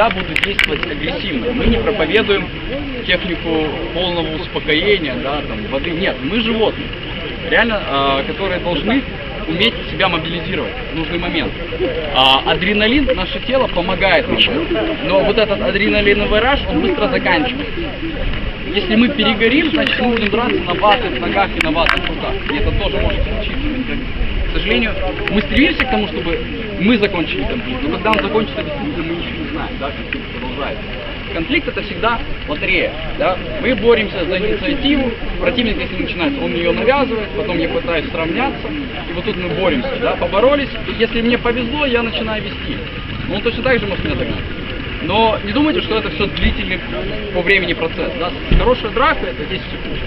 всегда будут действовать агрессивно. Мы не проповедуем технику полного успокоения, да, там, воды. Нет, мы животные, реально, а, которые должны уметь себя мобилизировать в нужный момент. А адреналин, наше тело помогает нам. Но вот этот адреналиновый раш, он быстро заканчивается. Если мы перегорим, значит мы будем драться на ватных ногах и на ватных руках. И это тоже может случиться. К сожалению, мы стремимся к тому, чтобы мы закончили конфликт. Но когда он закончится, действительно мы ничего не знаем, да, конфликт продолжается. Конфликт это всегда лотерея. Да? Мы боремся за инициативу, противник, если начинает, он ее навязывает, потом я пытаюсь сравняться, и вот тут мы боремся, да? поборолись, и если мне повезло, я начинаю вести. Но он точно так же может меня догнать. Но не думайте, что это все длительный по времени процесс. Да? Хорошая драка это 10 секунд.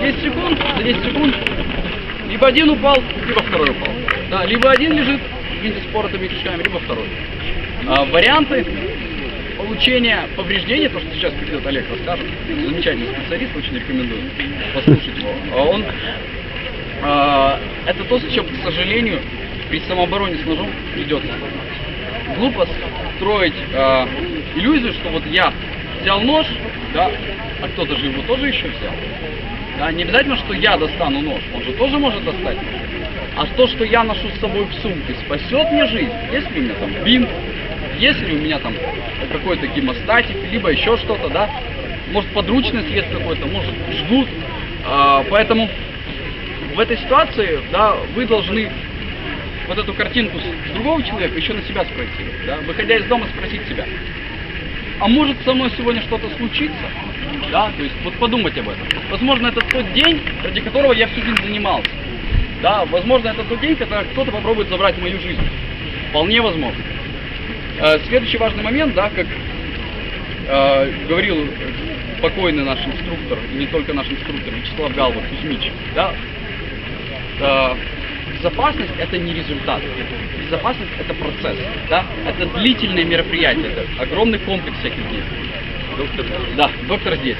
10 секунд, за 10 секунд либо один упал, либо второй упал. Да, либо один лежит в виде спора мячиками, либо второй. А, варианты получения повреждений, то, что сейчас придет Олег расскажет, замечательный специалист, очень рекомендую послушать его. А Он, а, это то, с чем, к сожалению, при самообороне с ножом придется. Глупо строить а, иллюзию, что вот я взял нож, да, а кто-то же его тоже еще взял. Да, не обязательно, что я достану нож, он же тоже может достать. А то, что я ношу с собой в сумке, спасет мне жизнь. Если у меня там бинт, если у меня там какой-то гемостатик, либо еще что-то, да, может подручный средство какой-то, может жгут. А, поэтому в этой ситуации, да, вы должны вот эту картинку с другого человека еще на себя спроектировать, да, выходя из дома спросить себя, а может со мной сегодня что-то случится? Да, то есть вот подумать об этом. Возможно, это тот день, ради которого я всю жизнь занимался. Да, возможно, это тот день, когда кто-то попробует забрать мою жизнь. Вполне возможно. Э, следующий важный момент, да, как э, говорил покойный наш инструктор, и не только наш инструктор, Вячеслав Галвар, Кузьмич, да, э, безопасность это не результат. Безопасность это процесс, да, это длительное мероприятие, это огромный комплекс всяких действий. Доктор, да, доктор здесь.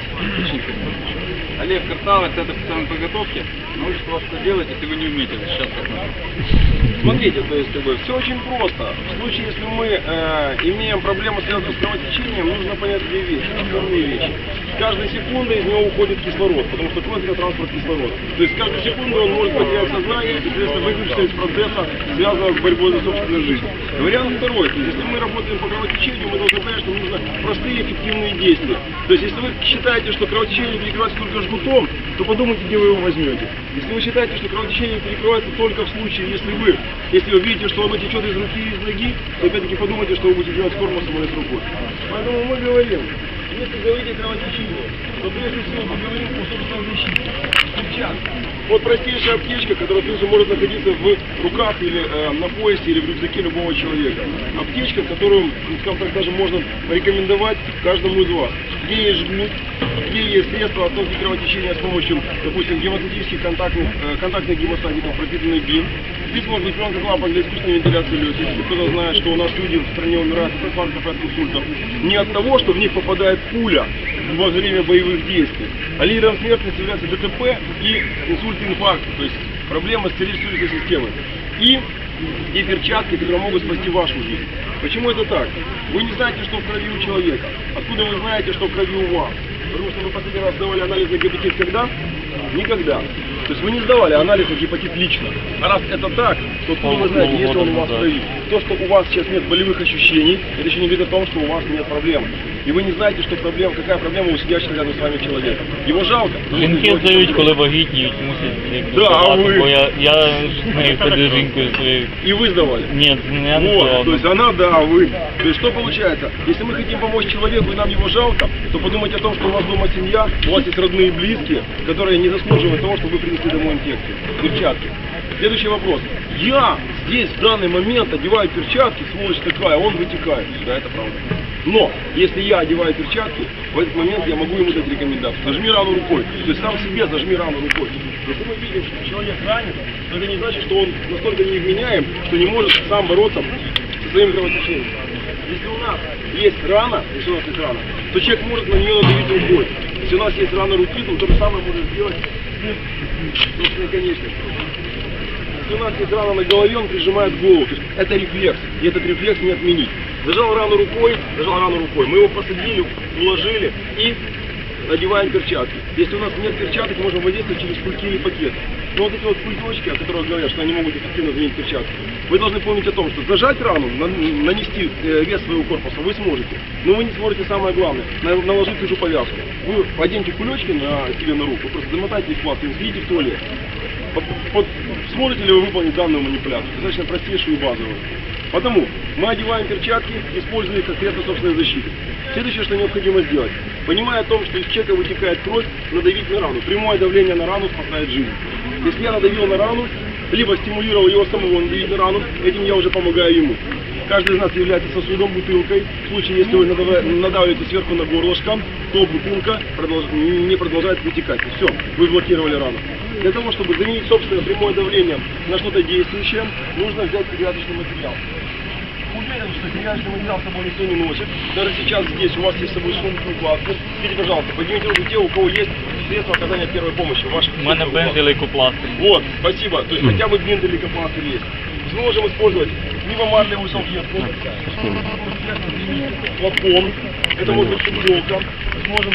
Олег Картавец, это специальной подготовки. Научит вас что делать, если вы не умеете. Сейчас. Смотрите, то есть как бы, все очень просто. В случае, если мы э, имеем проблему, связанную с кровотечением, нужно понять две вещи, основные вещи. С каждой секундой из него уходит кислород, потому что кровь это транспорт кислорода. То есть с каждой секундой он может потерять сознание и, соответственно, выключиться из процесса, связанного с борьбой за собственную жизнь. Вариант второй. То есть, если мы работаем по кровотечению, мы должны понять, что нужно простые эффективные действия. То есть, если вы считаете, что кровотечение перекрывается только жгутом, то подумайте, где вы его возьмете. Если вы считаете, что кровотечение перекрывается только в случае, если вы, если вы видите, что оно течет из руки и из ноги, то опять-таки подумайте, что вы будете делать или с рукой. Поэтому мы говорим, если говорить о кровотечении, то прежде всего поговорим о собственной защите. Перчатки. Вот простейшая аптечка, которая тоже может находиться в руках или э, на поясе или в рюкзаке любого человека. Аптечка, которую, скажем так, даже можно порекомендовать каждому из вас. Где есть жгут, где есть средства остановки кровотечения с помощью, допустим, гемостатических контактных, э, контактных гемостатиков, пропитанный бинт. Здесь быть пленка клапан для искусственной вентиляции легких. Кто-то знает, что у нас люди в стране умирают от инфарктов и от инсультов. Не от того, что в них попадает пуля во время боевых действий. А лидером смертности является ДТП и инсульт инфаркт. То есть проблема с сердечно-сосудистой системой. И и перчатки, которые могут спасти вашу жизнь. Почему это так? Вы не знаете, что в крови у человека. Откуда вы знаете, что в крови у вас? Потому что вы последний раз сдавали анализ на гепатит когда? Никогда. То есть вы не сдавали анализ на гепатит лично. А раз это так, то откуда вы знаете, если он у вас в крови? То, что у вас сейчас нет болевых ощущений, это еще не говорит о том, что у вас нет проблем. И вы не знаете, что проблема, какая проблема у сидящего рядом с вами человека. Его жалко. потому что Жінки его здають, коли вагітніють, мусять якби, Да, а здавати, ви? бо я, я з нею ходив жінкою своєю. И вы сдавали. Ні, я не Вот, здавав. то есть она, да, а вы. То есть что получается? Если мы хотим помочь человеку и нам его жалко, то подумайте о том, что у вас дома семья, у вас есть родные и близкие, которые не заслуживают того, чтобы вы принесли домой инфекцию, перчатки. Следующий вопрос. Я здесь в данный момент одеваю перчатки, сволочь такая, он вытекает. Да, это правда. Но, если я одеваю перчатки, в этот момент я могу ему дать рекомендацию. Зажми рану рукой. То есть сам себе зажми рану рукой. Если мы видим, что человек ранен, то это не значит, что он настолько невменяем, что не может сам бороться со своим кровотечением. Если у нас есть рана, если у нас есть рана, то человек может на нее надавить рукой. Если у нас есть рана руки, то то же самое может сделать с собственной конечностью. Если у нас есть рана на голове, он прижимает голову. То есть это рефлекс, и этот рефлекс не отменить. Зажал рану рукой, зажал рану рукой. Мы его посадили, уложили и надеваем перчатки. Если у нас нет перчаток, можем воздействовать через кульки или пакеты. Но вот эти вот культочки, о которых говорят, что они могут эффективно заменить перчатки, вы должны помнить о том, что зажать рану, на- нанести э, вес своего корпуса вы сможете, но вы не сможете самое главное, на- наложить ту же повязку. Вы оденьте кулечки на себе на руку, просто замотайте их пластырем, сидите в туалет. Вот сможете ли вы выполнить данную манипуляцию? Достаточно простейшую и базовую. Потому мы одеваем перчатки, используя их как средство собственной защиты. Следующее, что необходимо сделать, понимая о том, что из чека вытекает кровь, надавить на рану. Прямое давление на рану спасает жизнь. Если я надавил на рану, либо стимулировал его самого надавить на рану, этим я уже помогаю ему. Каждый из нас является сосудом, бутылкой. В случае, если вы надавливаете сверху на горлышко, то бутылка продолж- не продолжает вытекать. Все, вы блокировали рану. Для того, чтобы заменить собственное прямое давление на что-то действующее, нужно взять перевязочный материал. Уверен, что перевязочный материал с собой никто не носит. Даже сейчас здесь у вас есть с собой сумку укладку. Скажите, пожалуйста, поднимите руку те, у кого есть средства оказания первой помощи. Ваших У мене бенз і лейкопластир. вот, спасибо. То есть хотя бы бинт или есть. Мы можем использовать либо марлевую салфетку, флакон, это может быть футболка, То есть можем